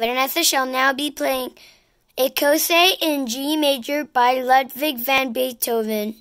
Vanessa shall now be playing a cose in G major by Ludwig van Beethoven.